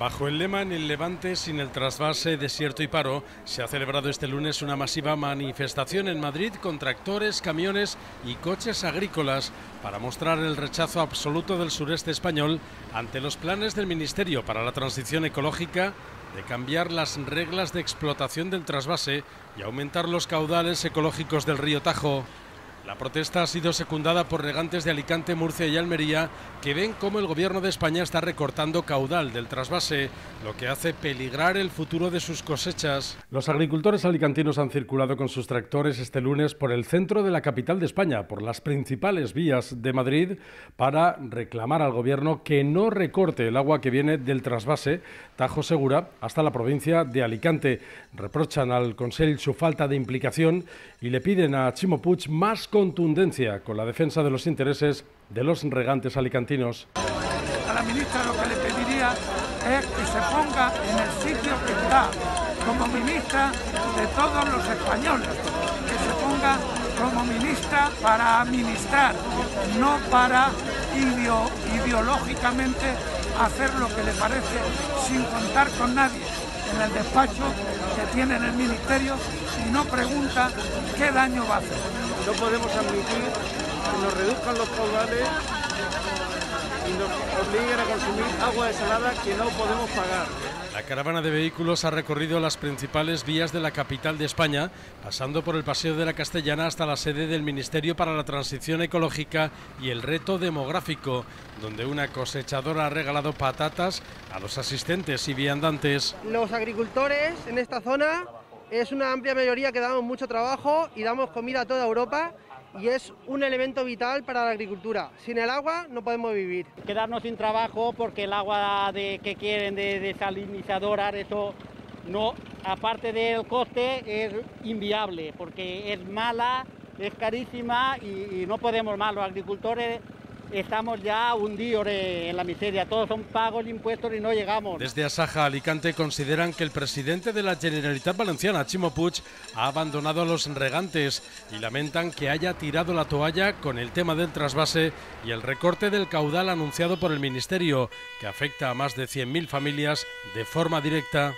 Bajo el lema En el Levante, sin el trasvase, desierto y paro, se ha celebrado este lunes una masiva manifestación en Madrid con tractores, camiones y coches agrícolas para mostrar el rechazo absoluto del sureste español ante los planes del Ministerio para la Transición Ecológica de cambiar las reglas de explotación del trasvase y aumentar los caudales ecológicos del río Tajo. La protesta ha sido secundada por regantes de Alicante, Murcia y Almería que ven cómo el gobierno de España está recortando caudal del trasvase, lo que hace peligrar el futuro de sus cosechas. Los agricultores alicantinos han circulado con sus tractores este lunes por el centro de la capital de España, por las principales vías de Madrid, para reclamar al gobierno que no recorte el agua que viene del trasvase Tajo Segura hasta la provincia de Alicante. Reprochan al Consell su falta de implicación y le piden a Chimo Puig más contundencia con la defensa de los intereses de los regantes alicantinos. A la ministra lo que le pediría es que se ponga en el sitio que está como ministra de todos los españoles, que se ponga como ministra para administrar, no para ideológicamente hacer lo que le parece sin contar con nadie en el despacho que tiene en el ministerio y no pregunta qué daño va a hacer. No podemos admitir que nos reduzcan los caudales y nos obliguen a consumir agua desalada que no podemos pagar. La caravana de vehículos ha recorrido las principales vías de la capital de España, pasando por el Paseo de la Castellana hasta la sede del Ministerio para la Transición Ecológica y el Reto Demográfico, donde una cosechadora ha regalado patatas a los asistentes y viandantes. Los agricultores en esta zona es una amplia mayoría que damos mucho trabajo y damos comida a toda Europa y es un elemento vital para la agricultura. Sin el agua no podemos vivir. Quedarnos sin trabajo porque el agua de, que quieren de desalinizadoras, eso no, aparte del coste, es inviable porque es mala, es carísima y, y no podemos más. Los agricultores estamos ya hundidos en la miseria. Todos son pagos impuestos y no llegamos. Desde Asaja, Alicante, consideran que el presidente de la Generalitat Valenciana, Chimo Puig, ha abandonado a los regantes y lamentan que haya tirado la toalla con el tema del trasvase y el recorte del caudal anunciado por el Ministerio, que afecta a más de 100.000 familias de forma directa.